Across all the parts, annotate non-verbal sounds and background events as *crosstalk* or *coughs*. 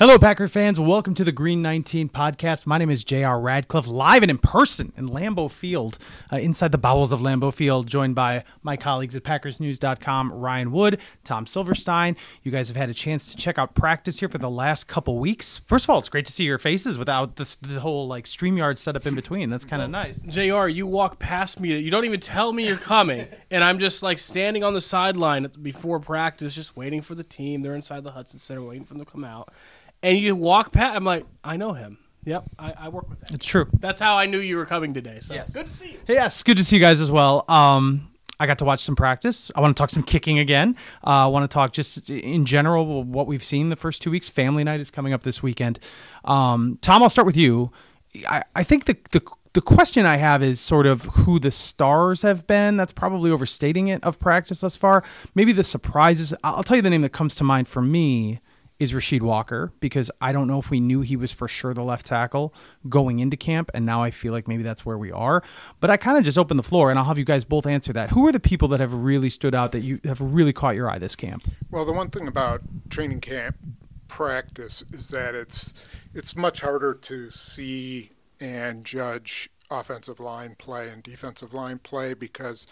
Hello, Packer fans. Welcome to the Green 19 podcast. My name is J.R. Radcliffe, live and in person in Lambeau Field, uh, inside the bowels of Lambeau Field, joined by my colleagues at PackersNews.com, Ryan Wood, Tom Silverstein. You guys have had a chance to check out practice here for the last couple weeks. First of all, it's great to see your faces without this, the whole like StreamYard setup in between. That's kind of nice. JR, you walk past me. You don't even tell me you're coming. *laughs* and I'm just like standing on the sideline before practice, just waiting for the team. They're inside the Hutson Center, waiting for them to come out and you walk past. I'm like, I know him. Yep, I, I work with him. It's true. That's how I knew you were coming today. So Yes. good to see you. Yes, good to see you guys as well. Um, I got to watch some practice. I want to talk some kicking again. Uh, I want to talk just in general what we've seen the first two weeks. Family night is coming up this weekend. Um, Tom, I'll start with you. I, I think the, the the question I have is sort of who the stars have been. That's probably overstating it of practice thus far. Maybe the surprises. I'll tell you the name that comes to mind for me is Rasheed Walker because I don't know if we knew he was for sure the left tackle going into camp, and now I feel like maybe that's where we are. But I kind of just opened the floor, and I'll have you guys both answer that. Who are the people that have really stood out that you have really caught your eye this camp? Well, the one thing about training camp practice is that it's it's much harder to see and judge offensive line play and defensive line play because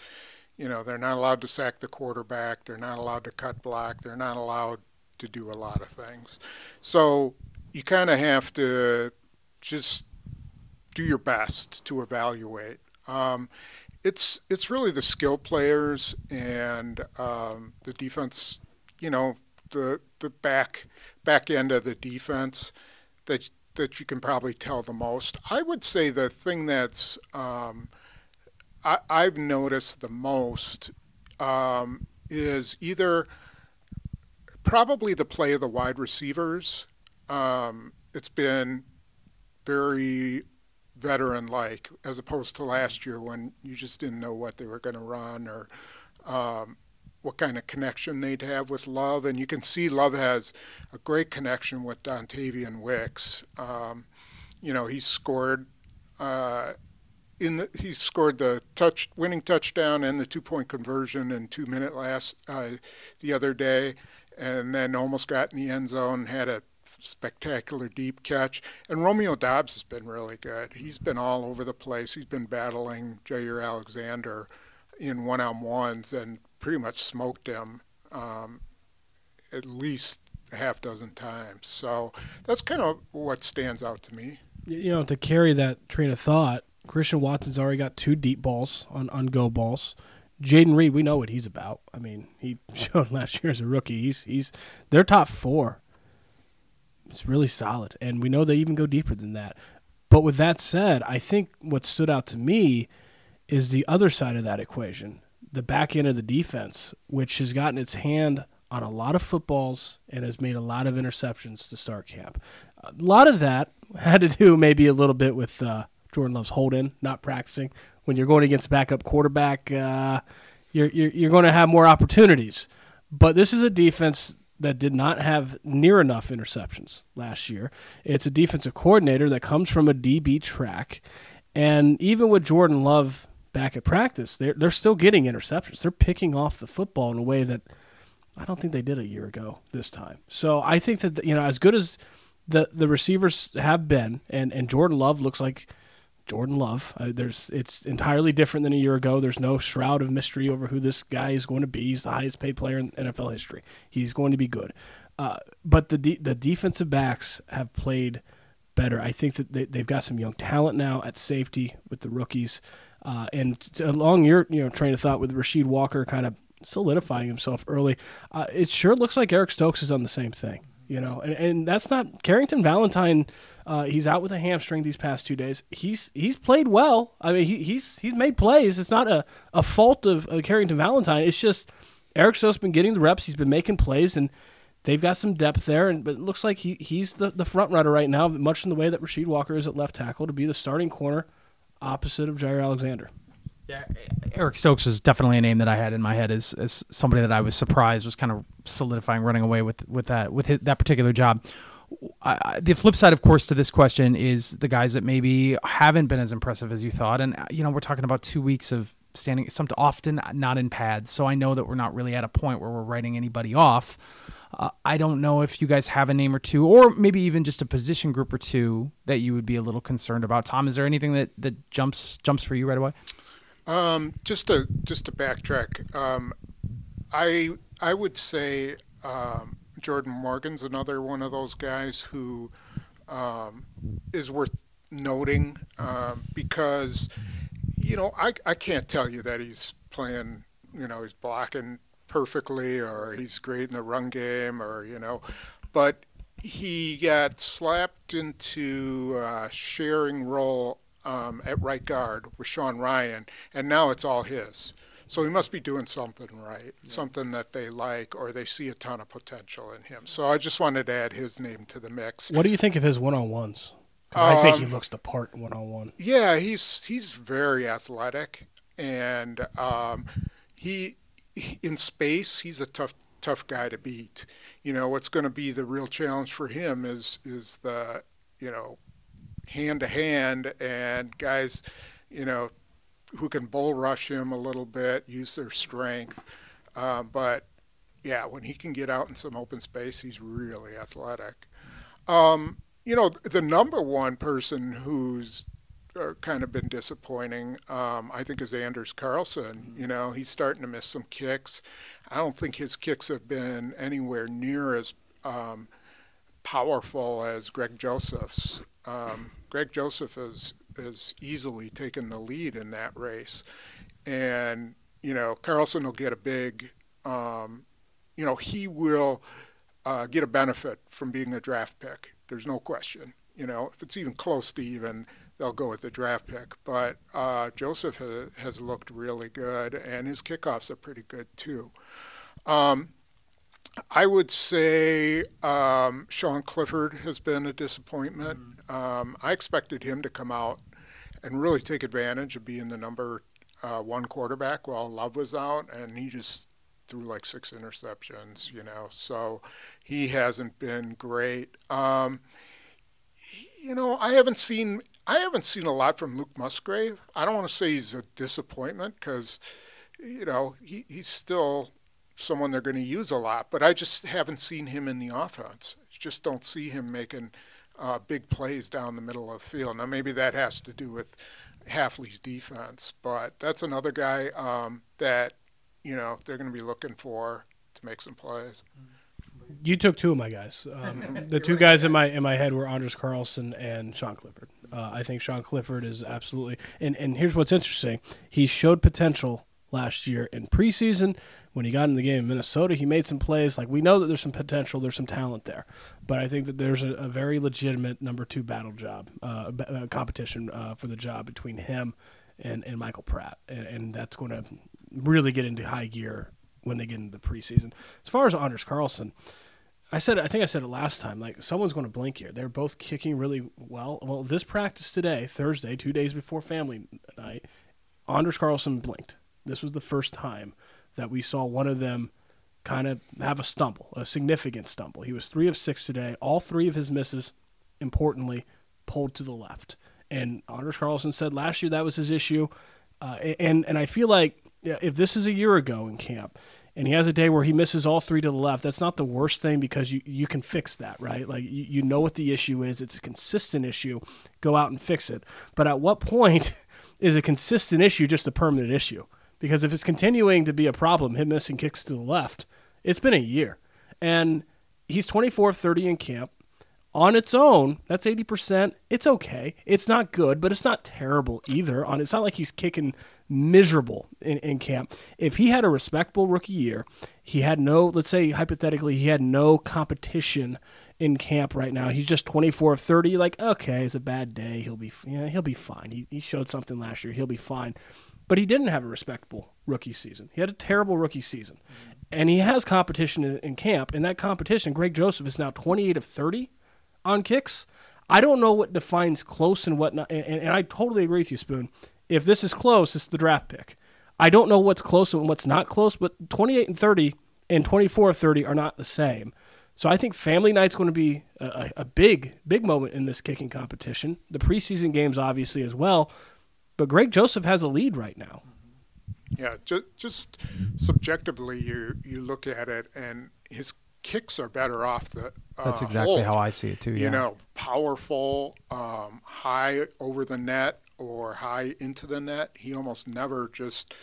you know they're not allowed to sack the quarterback, they're not allowed to cut block, they're not allowed to do a lot of things. So you kind of have to just do your best to evaluate. Um, it's it's really the skill players and um, the defense. You know the the back back end of the defense that that you can probably tell the most. I would say the thing that's um, I, I've noticed the most um, is either probably the play of the wide receivers. Um, it's been very veteran like as opposed to last year when you just didn't know what they were going to run or um, what kind of connection they'd have with Love. And you can see Love has a great connection with Dontayvion Wicks. Um, you know, he scored. Uh, in the, he scored the touch winning touchdown and the two point conversion in two minute last uh, the other day, and then almost got in the end zone. Had a spectacular deep catch. And Romeo Doubs has been really good. He's been all over the place. He's been battling Jaire Alexander in one on ones and pretty much smoked him um, at least a half dozen times. So that's kind of what stands out to me. You know, to carry that train of thought, Christian Watson's already got two deep balls on, on go balls. Jayden Reed, we know what he's about. I mean, he *laughs* showed last year as a rookie. He's he's they're top four. It's really solid, and we know they even go deeper than that. But with that said, I think what stood out to me is the other side of that equation, the back end of the defense, which has gotten its hand on a lot of footballs and has made a lot of interceptions to start camp. A lot of that had to do maybe a little bit with uh, Jordan Love's hold in, not practicing. When you're going against backup quarterback, uh, you're, you're, you're going to have more opportunities. But this is a defense that did not have near enough interceptions last year. It's a defensive coordinator that comes from a DB track. And even with Jordan Love back at practice, they're, they're still getting interceptions. They're picking off the football in a way that I don't think they did a year ago this time. So I think that, you know, as good as the, the receivers have been, and, and Jordan Love looks like – Jordan Love. Uh, there's it's entirely different than a year ago. There's no shroud of mystery over who this guy is going to be. He's the highest paid player in NFL history. He's going to be good. Uh, but the de- the defensive backs have played better. I think that they, they've got some young talent now at safety with the rookies. Uh, and along your you know train of thought with Rasheed Walker kind of solidifying himself early, uh, it sure looks like Eric Stokes is on the same thing you know, and, and that's not Carrington Valentine. Uh, he's out with a hamstring these past two days. He's he's played well. I mean, he, he's he's made plays. It's not a, a fault of, of Carrington Valentine. It's just Eric Stokes been getting the reps. He's been making plays, and they've got some depth there. And but it looks like he he's the, the front runner right now, much in the way that Rasheed Walker is at left tackle to be the starting corner opposite of Jaire Alexander. Yeah, Eric Stokes is definitely a name that I had in my head as, as somebody that I was surprised was kind of solidifying, running away with with that with his, that particular job. I, the flip side, of course, to this question is the guys that maybe haven't been as impressive as you thought, and you know we're talking about two weeks of standing some often not in pads. So I know that we're not really at a point where we're writing anybody off. Uh, I don't know if you guys have a name or two, or maybe even just a position group or two that you would be a little concerned about. Tom, is there anything that, that jumps jumps for you right away? Um, just to just to backtrack, um, I I would say um, Jordan Morgan's another one of those guys who um, is worth noting um, because you know I I can't tell you that he's playing you know he's blocking perfectly or he's great in the run game or you know, but he got slapped into a sharing role um, at right guard with Sean Rhyan, and now it's all his. So he must be doing something right, yeah. something that they like, or they see a ton of potential in him. So I just wanted to add his name to the mix. What do you think of his one-on-ones? Because I think he um, looks the part one-on-one. Yeah, he's he's very athletic, and um, he, he in space he's a tough tough guy to beat. You know what's going to be the real challenge for him is is the you know hand to hand and guys, you know, who can bull rush him a little bit, use their strength. Uh, but yeah, when he can get out in some open space, he's really athletic. Um, you know, the number one person who's uh, kind of been disappointing, um, I think, is Anders Carlson. You know, he's starting to miss some kicks. I don't think his kicks have been anywhere near as um, powerful as Greg Joseph's. Um, Greg Joseph has has easily taken the lead in that race, and you know Carlson will get a big, um, you know he will uh, get a benefit from being a draft pick. There's no question. You know if it's even close to even, they'll go with the draft pick. But uh, Joseph has, has looked really good, and his kickoffs are pretty good too. Um, I would say um, Sean Clifford has been a disappointment. Mm-hmm. Um, I expected him to come out and really take advantage of being the number uh, one quarterback while Love was out, and he just threw like six interceptions, you know. So he hasn't been great. Um, you know, I haven't seen I haven't seen a lot from Luke Musgrave. I don't want to say he's a disappointment because, you know, he, he's still someone they're going to use a lot, but I just haven't seen him in the offense. Just don't see him making uh, big plays down the middle of the field. Now, maybe that has to do with Hafley's defense, but that's another guy um, that you know they're going to be looking for to make some plays. You took two of my guys. *laughs* Um, the two guys in my in my head were Anders Carlson and Sean Clifford. Uh, I think Sean Clifford is absolutely and and here's what's interesting: he showed potential last year in preseason. When he got in the game in Minnesota, he made some plays. Like we know that there's some potential, there's some talent there, but I think that there's a, a very legitimate number two battle job, uh, uh, competition uh, for the job between him and, and Michael Pratt, and, and that's going to really get into high gear when they get into the preseason. As far as Anders Carlson, I said I think I said it last time. Like someone's going to blink here. They're both kicking really well. Well, this practice today, Thursday, two days before family night, Anders Carlson blinked. This was the first time that we saw one of them kind of have a stumble, a significant stumble. He was three of six today. All three of his misses, importantly, pulled to the left. And Anders Carlson said last year that was his issue. Uh, and and I feel like if this is a year ago in camp, and he has a day where he misses all three to the left, that's not the worst thing because you, you can fix that, right? Like you, you know what the issue is. It's a consistent issue. Go out and fix it. But at what point *laughs* is a consistent issue just a permanent issue? Because if it's continuing to be a problem, him missing kicks to the left, it's been a year. And he's 24 30 in camp. On its own, that's 80%. It's okay. It's not good, but it's not terrible either. On It's not like he's kicking miserable in, in camp. If he had a respectable rookie year, he had no, let's say hypothetically, he had no competition in camp right now. He's just 24 30. Like, okay, it's a bad day. He'll be, yeah, he'll be fine. He, he showed something last year. He'll be fine. But he didn't have a respectable rookie season. He had a terrible rookie season. And he has competition in, camp. In that competition, Greg Joseph is now 28 of 30 on kicks. I don't know what defines close and what not. And, and, I totally agree with you, Spoon. If this is close, it's the draft pick. I don't know what's close and what's not close, but 28 and 30 and 24 30 are not the same. So I think family night's going to be a, a, big, big moment in this kicking competition. The preseason games, obviously, as well. But Greg Joseph has a lead right now. Yeah, just just subjectively, you you look at it, and his kicks are better off the. Uh, That's exactly hold. how I see it too. Yeah. You know, powerful, um, high over the net or high into the net. He almost never just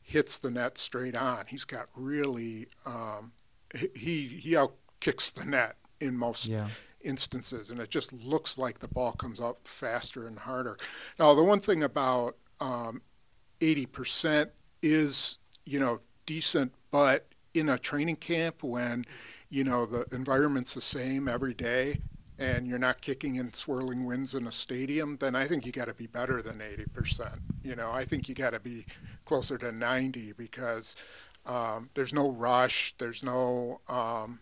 hits the net straight on. He's got really um, he he out kicks the net in most Yeah. Instances, and it just looks like the ball comes up faster and harder. Now, the one thing about um, 80% is, you know, decent, but in a training camp when, you know, the environment's the same every day and you're not kicking in swirling winds in a stadium, then I think you got to be better than 80%. You know, I think you got to be closer to 90 because um, there's no rush, there's no, um,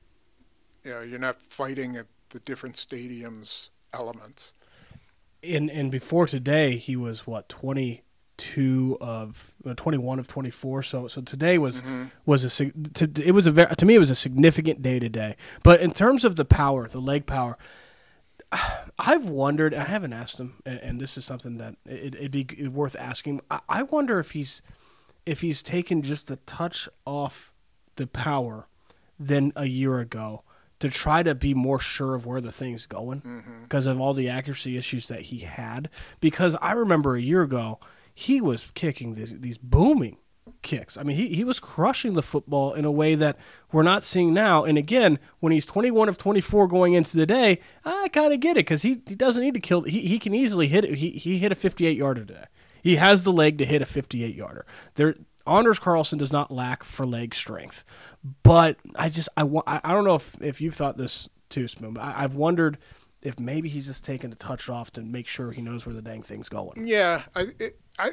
you know, you're not fighting the different stadiums elements. And and before today, he was what twenty two of uh, twenty one of twenty four. So so today was was a to, it was a very, to me it was a significant day today. But in terms of the power, the leg power. *sighs* I've wondered. I haven't asked him, and, and this is something that it, it'd be worth asking. I, I wonder if he's if he's taken just a touch off the power than a year ago to try to be more sure of where the thing's going mm-hmm. because of all the accuracy issues that he had. Because I remember a year ago, he was kicking these, these booming kicks. I mean, he, he was crushing the football in a way that we're not seeing now. And again, when he's 21 of 24 going into the day, I kind of get it because he, he doesn't need to kill. He, he can easily hit it. He, he hit a 58 yarder today. He has the leg to hit a 58 yarder. There, Anders Carlson does not lack for leg strength, but I just I, wa- I I don't know if, if you've thought this too, Spoon. But I, I've wondered if maybe he's just taking a touch off to make sure he knows where the dang thing's going. Yeah, I, it, I,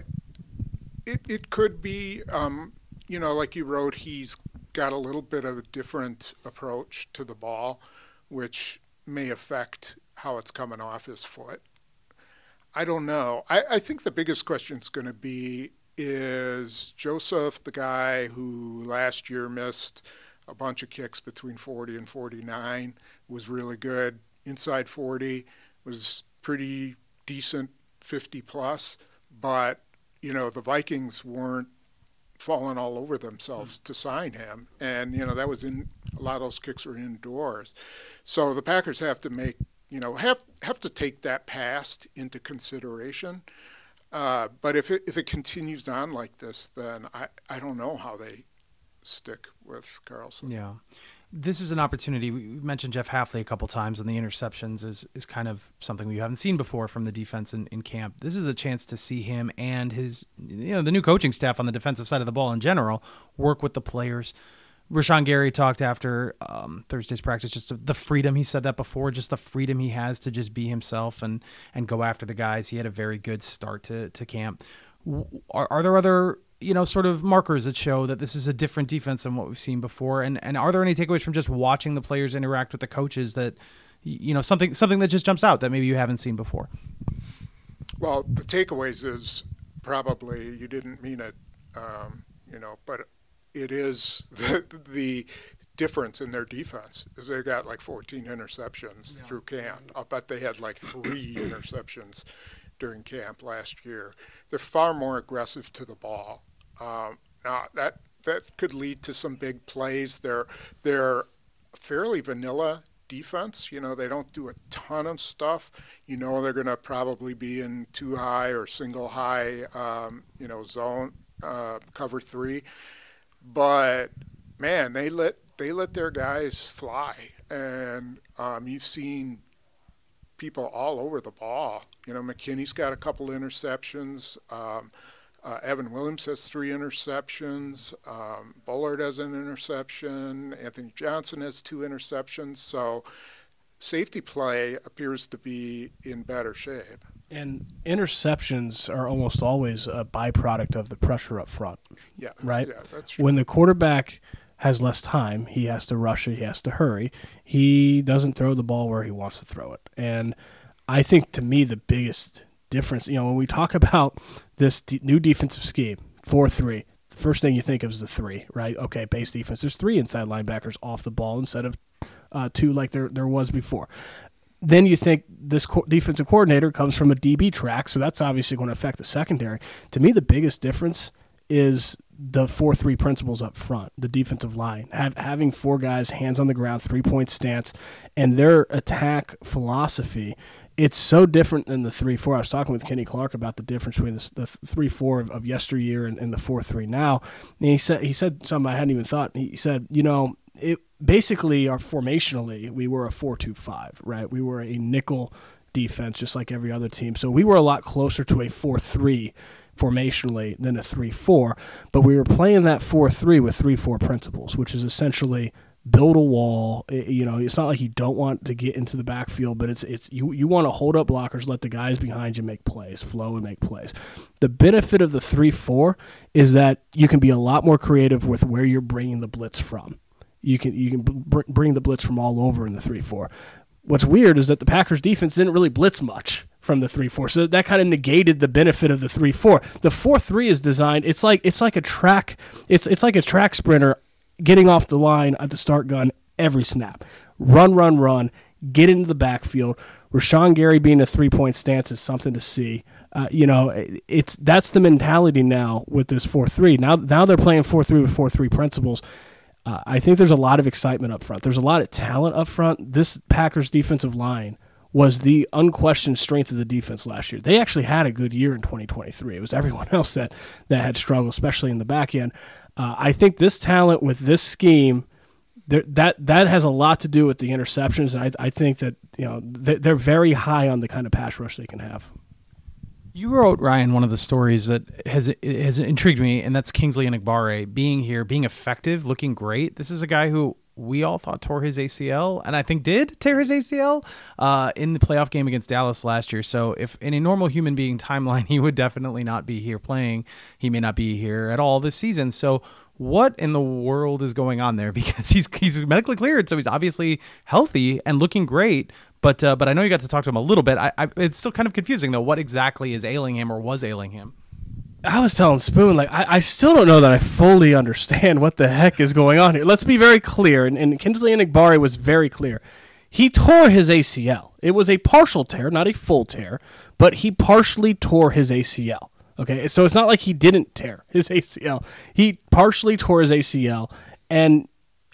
it, it could be, um, you know, like you wrote, he's got a little bit of a different approach to the ball, which may affect how it's coming off his foot. I don't know. I, I think the biggest question is going to be is Joseph the guy who last year missed a bunch of kicks between 40 and 49 was really good. Inside 40 was pretty decent 50 plus but you know the Vikings weren't falling all over themselves hmm. to sign him. And you know that was in a lot of those kicks were indoors. So the Packers have to make you know have have to take that past into consideration uh, but if it if it continues on like this, then I, I don't know how they stick with Carlson. Yeah. This is an opportunity. We mentioned Jeff Hafley a couple times, and the interceptions is, is kind of something we haven't seen before from the defense in, in camp. This is a chance to see him and his, you know, the new coaching staff on the defensive side of the ball in general work with the players. Rashan Gary talked after um, Thursday's practice, just the freedom. He said that before, just the freedom he has to just be himself and and go after the guys. He had a very good start to to camp. Are, are there other you know sort of markers that show that this is a different defense than what we've seen before? And and are there any takeaways from just watching the players interact with the coaches that you know something something that just jumps out that maybe you haven't seen before? Well, the takeaways is probably you didn't mean it, um, you know, but it is *laughs* the, the difference in their defense is they got like 14 interceptions through camp. I'll bet they had like three *coughs* interceptions during camp last year. They're far more aggressive to the ball. Um, now that that could lead to some big plays. They're they're fairly vanilla defense. You know, they don't do a ton of stuff. You know, they're going to probably be in two high or single high, um, you know, zone uh, cover three. But man, they let they let their guys fly, and um, you've seen people all over the ball. You know, McKinney's got a couple interceptions. Um, uh, Evan Williams has three interceptions. Um, Bullard has an interception. Anthony Johnson has two interceptions. So safety play appears to be in better shape. And interceptions are almost always a byproduct of the pressure up front. Yeah. Right? Yeah, that's true. When the quarterback has less time, he has to rush it, he has to hurry. He doesn't throw the ball where he wants to throw it. And I think to me the biggest difference, you know, when we talk about this d- new defensive scheme, 4-3, the first thing you think of is the 3, right? Okay, base defense. There's three inside linebackers off the ball instead of uh, two like there there was before. Then you think this co- defensive coordinator comes from a DB track, so that's obviously going to affect the secondary. To me, the biggest difference is the four three principles up front, the defensive line, have, having four guys hands on the ground, three point stance, and their attack philosophy. It's so different than the three four. I was talking with Kenny Clark about the difference between the, the three four of, of yesteryear and, and the four three now. And he said he said something I hadn't even thought. He said, you know, it basically our formationally we were a four two five, right? We were a nickel defense just like every other team. So we were a lot closer to a four three formationally than a 3 4. But we were playing that 4 3 with 3 4 principles, which is essentially build a wall. You know, it's not like you don't want to get into the backfield, but it's it's you you want to hold up blockers, let the guys behind you make plays, flow and make plays. The benefit of the 3-4 is that you can be a lot more creative with where you're bringing the blitz from. You can you can bring the blitz from all over in the 3-4. What's weird is that the Packers defense didn't really blitz much from the three four. So that kind of negated the benefit of the three four. The four three is designed. It's like it's like a track. It's it's like a track sprinter getting off the line at the start gun every snap. Run, run, run. Get into the backfield. Rashan Gary being a three point stance is something to see. Uh, you know, it's that's the mentality now with this four three. Now now they're playing four three with four three principles. Uh, I think there's a lot of excitement up front. There's a lot of talent up front. This Packers defensive line was the unquestioned strength of the defense last year. They actually had a good year in 2023. It was everyone *laughs* else that that had struggled, especially in the back end. Uh, I think this talent with this scheme, that that has a lot to do with the interceptions, and I, I think that you know they're very high on the kind of pass rush they can have. You wrote Ryan one of the stories that has has intrigued me, and that's Kingsley Enagbare being here, being effective, looking great. This is a guy who we all thought tore his ACL, and I think did tear his ACL uh, in the playoff game against Dallas last year. So, if in a normal human being timeline, *laughs* he would definitely not be here playing. He may not be here at all this season. So, what in the world is going on there? *laughs* Because he's he's medically cleared, so he's obviously healthy and looking great. But uh, but I know you got to talk to him a little bit. I, I, it's still kind of confusing though. What exactly is ailing him or was ailing him? I was telling Spoon, like, I, I, still don't know that I fully *laughs* understand what the heck is going on here. Let's be very clear, and, and Kingsley Enagbare was very clear. He tore his ACL. It was a partial tear, not a full tear, but he partially tore his ACL. Okay, so it's not like he didn't tear his *laughs* ACL. He partially tore his ACL, and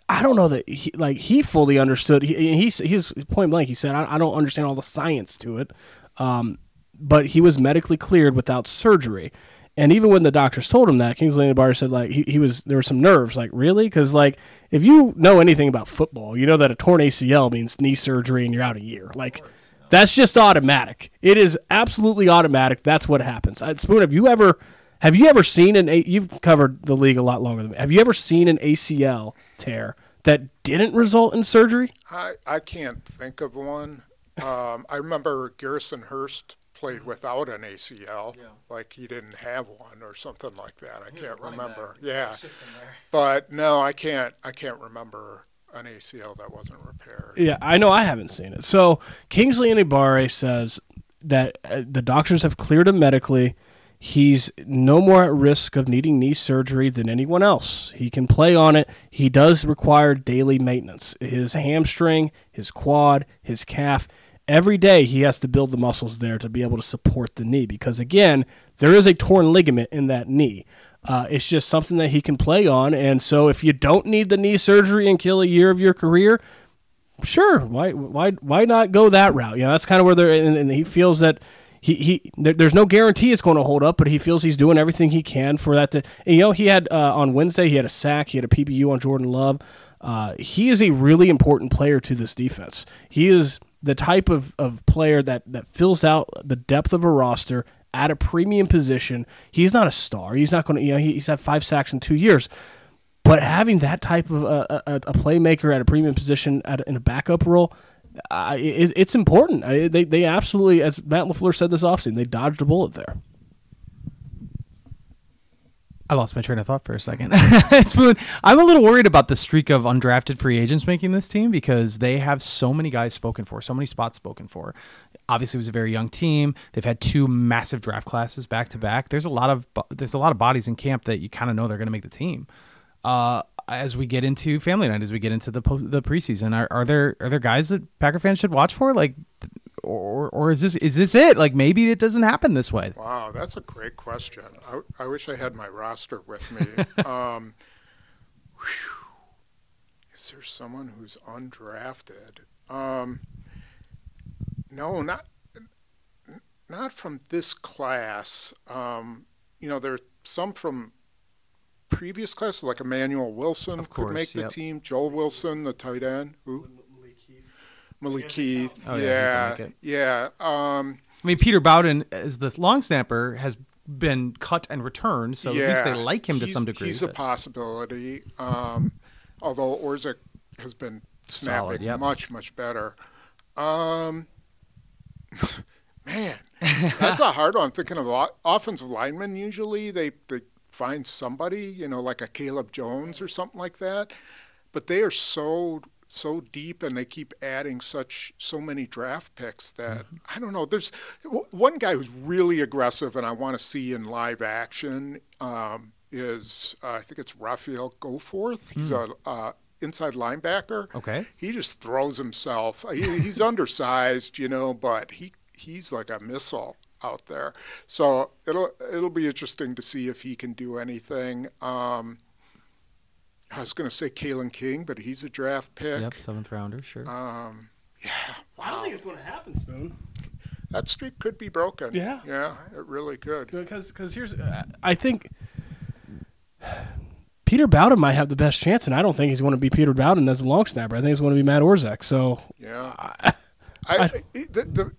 I don't know that he like he fully understood. He he, he was point blank. He said, I, I don't understand all the science to it." Um, but he was medically cleared without surgery. And even when the doctors told him that, Kingsley Enagbare said like he, he was there were some nerves. Like really, because like if you know anything about football, you know that a torn ACL means knee surgery and you're out a year. Like that's just automatic. It is absolutely automatic. That's what happens. Spoon, have you ever have you ever seen an A- you've covered the league a lot longer than me. Have you ever seen an ACL tear that didn't result in surgery? I I can't think of one. Um, I remember Garrison Hearst played without an ACL, yeah. like he didn't have one or something like that. I can't remember. Yeah, but no, I can't. I can't remember an ACL that wasn't repaired. Yeah, I know. I haven't seen it. So Kingsley and Enagbare says that uh, the doctors have cleared him medically. He's no more at risk of needing knee surgery than anyone else. He can play on it. He does require daily maintenance. His hamstring, his quad, his calf every day he has to build the muscles there to be able to support the knee because again there is a torn ligament in that knee uh, it's just something that he can play on and so if you don't need the knee surgery and kill a year of your career sure why why why not go that route you know that's kind of where they're and, and he feels that he, he there, there's no guarantee it's going to hold up, but he feels he's doing everything he can for that to. you know, he had uh, on Wednesday he had a sack, he had a PBU on Jordan Love. Uh, he is a really important player to this defense. He is the type of, of player that, that fills out the depth of a roster at a premium position. He's not a star. He's not going to, you know, he's had five sacks in two years. But having that type of uh, a, a, a playmaker at a premium position at, in a backup role, uh, it, it's important. I, they, they absolutely, as Matt LaFleur said this offseason, they dodged a bullet there. I lost my train of thought for a second. *laughs* I'm a little worried about the streak of undrafted free agents making this team because they have so many guys spoken for, so many spots spoken for. Obviously, it was a very young team. They've had two massive draft classes back to back. There's a lot of there's a lot of bodies in camp that you kind of know they're going to make the team. Uh, as we get into family night, as we get into the the preseason, are, are there are there guys that Packer fans should watch for? Like, or or is this is this it? Like maybe it doesn't happen this way. Wow, that's a great question. I, I wish I had my roster with me. *laughs* um, whew. is there someone who's undrafted? Um, no, not not from this class. Um, you know, there are some from previous classes, like Emmanuel Wilson Of could course, make the yep. team. Joel Wilson, the tight end. Who? Malik Heath. Oh, yeah, he yeah, can yeah. Um, I mean, Peter Bowden as the long snapper has been cut and returned, so at least they like him to he's- some degree. He's a but- possibility. Um, although Orzech has been snapping Solid, yep. much, much better. Um, *laughs* man, that's a *laughs* hard one. Thinking of o- offensive linemen, usually they, they find somebody, you know, like a Caleb Jones or something like that. But they are so so deep and they keep adding such so many draft picks that Mm-hmm. I don't know. There's w- one guy who's really aggressive and I want to see in live action um, is uh, I think it's Raphael Goforth. He's a uh, inside linebacker. Okay. He just throws himself. He, he's *laughs* undersized, you know, but he he's like a missile out there. So it'll it'll be interesting to see if he can do anything. Um, I was going to say Kalen King, but he's a draft pick. Yep, seventh rounder, sure. Um, yeah, I don't think it's going to happen, Spoon. That streak could be broken. Yeah. Yeah, it really could. Because because here's uh, I think Peter Bowden might have the best chance, and I don't think he's going to be Peter Bowden as a long snapper. I think it's going to be Matt Orzech. So Yeah. I, I, the, the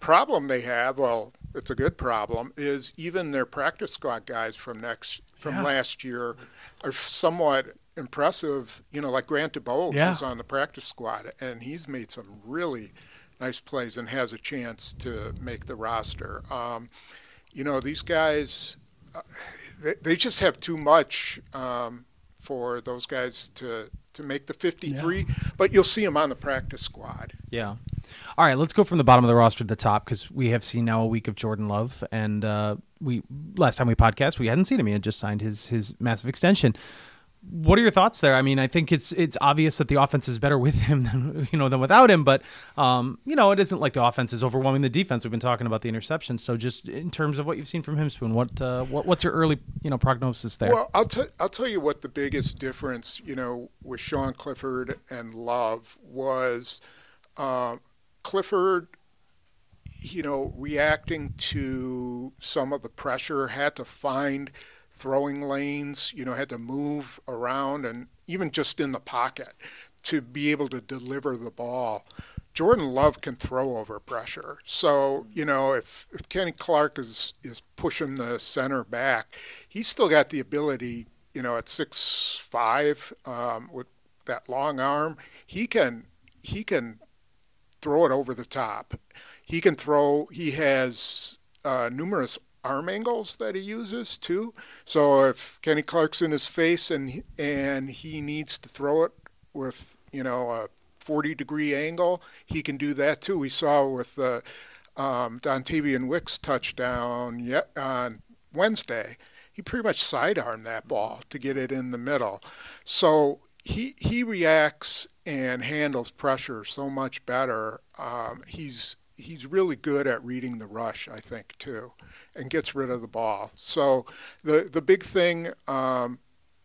problem they have, well, it's a good problem, is even their practice squad guys from next from Yeah. last year are somewhat impressive. You know, like Grant DuBose Yeah. is on the practice squad, and he's made some really nice plays and has a chance to make the roster. Um, you know, these guys, uh, they, they just have too much um, for those guys to to make the 53. But you'll see them on the practice squad. Yeah. All right, let's go from the bottom of the roster to the top because we have seen now a week of Jordan Love, and uh, we last time we podcast we hadn't seen him. He had just signed his his massive extension. What are your thoughts there? I mean, I think it's it's obvious that the offense is better *laughs* with him than you know than without him, but um, you know it isn't like the offense is overwhelming the defense. We've been talking about the interceptions, so just in terms of what you've seen from him, Spoon, what uh, what what's your early you know prognosis there? Well, I'll tell I'll tell you what the biggest difference, you know, with Sean Clifford and Love was uh, Clifford, you know, reacting to some of the pressure, had to find throwing lanes, you know, had to move around and even just in the pocket to be able to deliver the ball. Jordan Love can throw over pressure. So, you know, if, if Kenny Clark is, is pushing the center back, he's still got the ability, you know, at six five um, with that long arm, he can he can throw it over the top. He can throw. He has uh, numerous arm angles that he uses too. So if Kenny Clark's in his face and and he needs to throw it with you know a 40 degree angle, he can do that too. We saw with the um, Dontayvion Wicks touchdown yet on Wednesday. He pretty much sidearmed that ball to get it in the middle. So he he reacts and handles pressure so much better. Um, he's he's really good at reading the rush, I think, too, and gets rid of the ball. So the the big thing, um,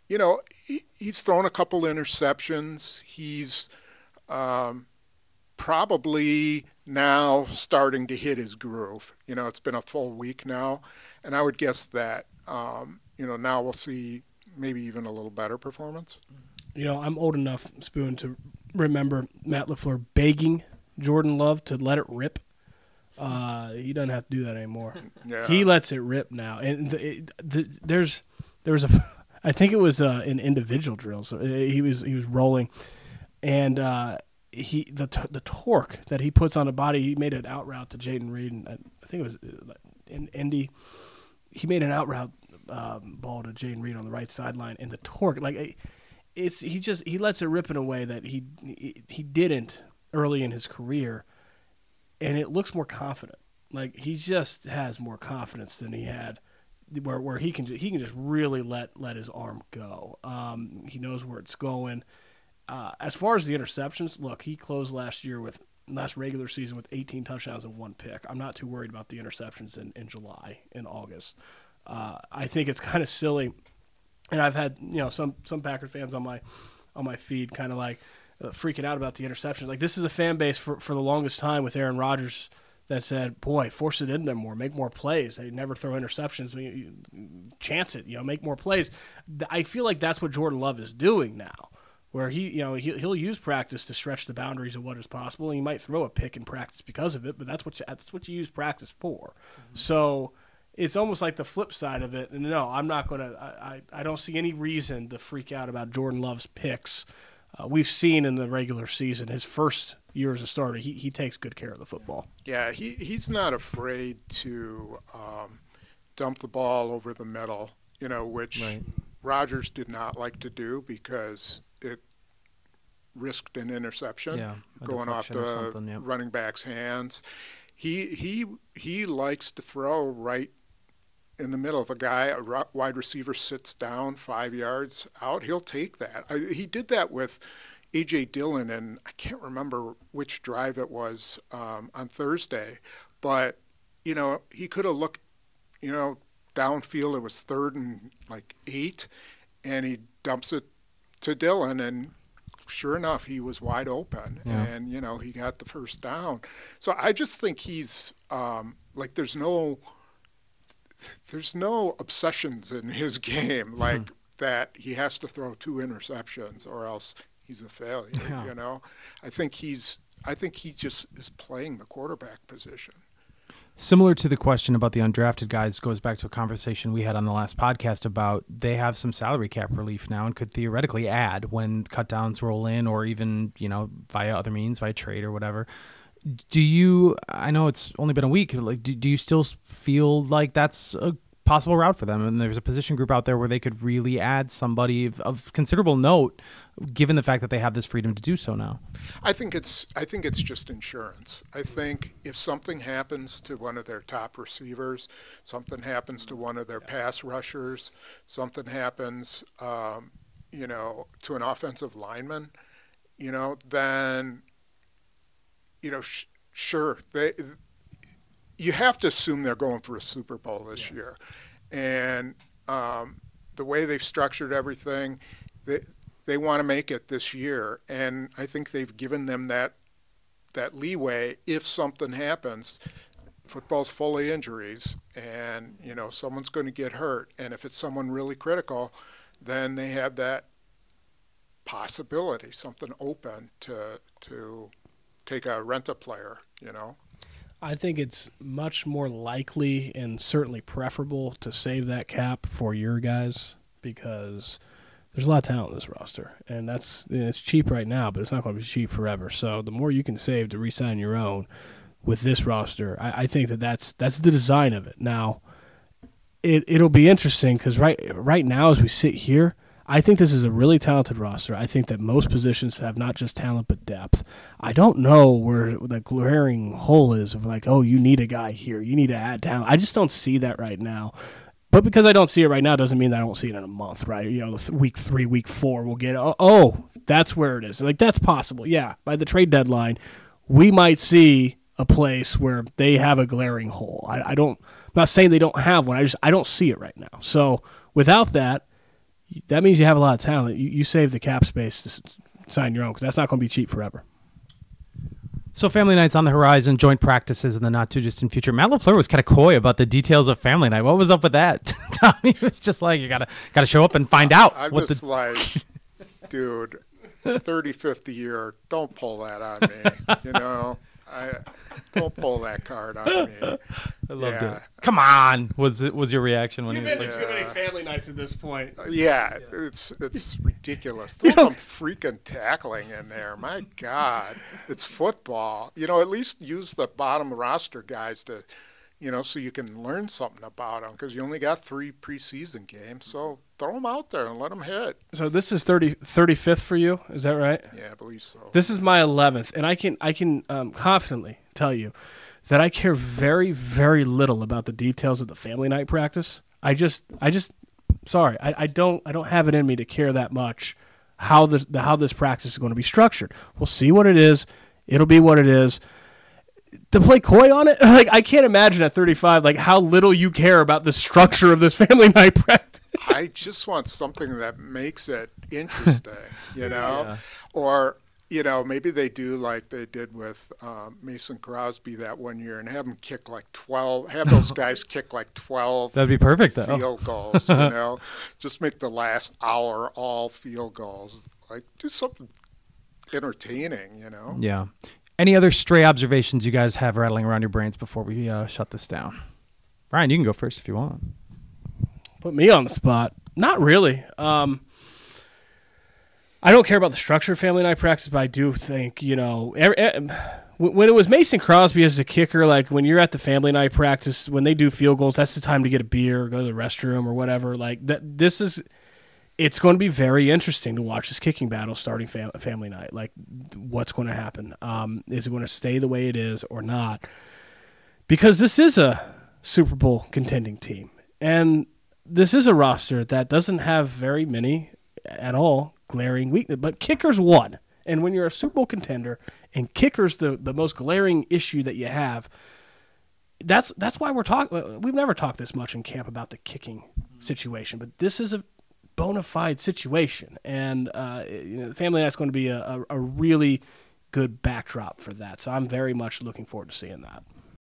you know, he, he's thrown a couple interceptions. He's um, probably now starting to hit his groove. You know, it's been a full week now, and I would guess that um, you know now we'll see maybe even a little better performance. You know I'm old enough, Spoon, to remember Matt LaFleur begging Jordan Love to let it rip. Uh, he doesn't have to do that anymore. *laughs* Yeah. He lets it rip now, and the, it, the, there's there was a, *laughs* I think it was uh, an individual drill. So uh, he was he was rolling, and uh, he the t- the torque that he puts on the body. He made an out route to Jayden Reed, and I, I think it was uh, in Indy. He made an out route um, ball to Jayden Reed on the right sideline, and the torque like. It- It's he just he lets it rip in a way that he he, he didn't early in his career, and it looks more confident. Like he just has more confidence than he had, where where he can he can just really let let his arm go. Um, he knows where it's going. Uh, as far as the interceptions, look, he closed last year with last regular season with 18 touchdowns and one pick. I'm not too worried about the interceptions in, in July and August. Uh, I think it's *laughs* kind of silly, and I've had you know some some Packers fans on my on my feed kind of like uh, freaking out about the interceptions. Like this is a fan base for for the longest time with Aaron Rodgers that said, "Boy, force it in there more, make more plays. They never throw interceptions. Mean, chance it, you know, make more plays." I feel like that's what Jordan Love is doing now, where he, you know, he, he'll use practice to stretch the boundaries of what is possible. And he might throw a pick in practice because of it, but that's what you, that's what you use practice for. Mm-hmm. So it's almost like the flip side of it. And no, I'm not going to. I, I don't see any reason to freak out about Jordan Love's picks. Uh, we've seen in the regular season his first year as a starter, he, he takes good care of the football. Yeah, he, he's not afraid to um, dump the ball over the middle, you know, which right. Rodgers did not like to do because it risked an interception yeah, going off the yep. running back's hands. He he he likes to throw right in the middle. If a guy, a wide receiver, sits down five yards out, he'll take that. he did that with AJ Dillon, and I can't remember which drive it was um, on Thursday, but you know he could have looked, you know, downfield. It was third and like eight, and he dumps it to Dillon, and sure enough, he was wide open, yeah. and you know he got the first down. So I just think he's um, like there's no there's no obsessions in his game like. Hmm. That he has to throw two interceptions, or else he's a failure. Yeah. You know, I think he's I think he just is playing the quarterback position. Similar to the question about the undrafted guys goes back to a conversation we had on the last podcast about they have some salary cap relief now and could theoretically add when cutdowns roll in or even, you know, via other means, via trade or whatever. Do you I know it's only been a week, like do, do you still feel like that's a possible route for them. And there's a position group out there where they could really add somebody of, of, considerable note, given the fact that they have this freedom to do so now. I think it's I think it's just insurance. I think if something happens to one of their top receivers, something happens to one of their pass rushers, something happens, um, you know, to an offensive lineman, you know, then, you know, sh- sure they you have to assume they're going for a Super Bowl this yes. year, and um, the way they've structured everything, they they want to make it this year, and I think they've given them that that leeway if something happens. Football's full of injuries, and you know someone's going to get hurt, and if it's someone really critical, then they have that possibility, something open to to take a rent a player, you know. I think it's much more likely and certainly preferable to save that cap for your guys because there's a lot of talent in this roster, and that's it's cheap right now, but it's not going to be cheap forever. So the more you can save to re-sign your own with this roster, I, I think that that's that's the design of it. Now, it it'll be interesting because right right now as we sit here I think this is a really talented roster. I think that most positions have not just talent but depth. I don't know where the glaring hole is of like, oh, you need a guy here, you need to add talent. I just don't see that right now. But because I don't see it right now doesn't mean that I won't see it in a month, right? You know, week three, week four, we'll get, oh, oh, that's where it is. Like, that's possible. Yeah, by the trade deadline, we might see a place where they have a glaring hole. I, I don't, I'm not saying they don't have one. I just, I don't see it right now. So without that, that means you have a lot of talent. You, you save the cap space to sign your own because that's not going to be cheap forever. So family night's on the horizon, joint practices in the not too distant future. Matt LaFleur was kind of coy about the details of family night. What was up with that? *laughs* Tommy was just like, you gotta gotta show up and find out. I'm what just the... like, *laughs* dude, 35th year, don't pull that on me. *laughs* You know, I don't pull that card on me. *laughs* I loved yeah. it. Come on, was it was your reaction when You've he was like, too many family nights at this point. Uh, yeah, yeah, it's it's *laughs* ridiculous. There's some freaking tackling in there. My God, it's football. You know, at least use the bottom roster guys to you know, so you can learn something about them because you only got three preseason games. So throw them out there and let them hit. So this is 30, 35th for you, is that right? Yeah, I believe so. This is my 11th, and I can I can um, confidently tell you that I care very very little about the details of the family night practice. I just I just sorry I, I don't I don't have it in me to care that much how this how this practice is going to be structured. We'll see what it is It'll be what it is. To play coy on it, *laughs* like I can't imagine at 35, like how little you care about the structure of this *laughs* family night practice. I just want something that makes it interesting, *laughs* you know, or you know maybe they do like they did with um, Mason Crosby that one year and have them kick like twelve, have those guys kick like twelve That'd be perfect though. field goals, you know, just make the last hour all field goals, like do something entertaining, you know. Yeah. Any other stray observations you guys have rattling around your brains before we uh, shut this down? Ryan, you can go first if you want. Put me on the spot. Not really. Um, I don't care about the structure of family night practice, but I do think you know when it was Mason Crosby as a kicker. Like when you're at the family night practice, when they do field goals, that's the time to get a beer, go to the restroom, or whatever. Like that. This is. It's going to be very interesting to watch this kicking battle starting fam- family night. Like, what's going to happen? Um, is it going to stay the way it is or not? Because this is a Super Bowl contending team, and this is a roster that doesn't have very many at all glaring weakness, but kickers one. And when you're a Super Bowl contender and kickers the, the most glaring issue that you have, that's that's why we're talking. We've never talked this much in camp about the kicking situation, but this is a bona fide situation, and uh, you know, Family Night's going to be a, a, a really good backdrop for that. So I'm very much looking forward to seeing that.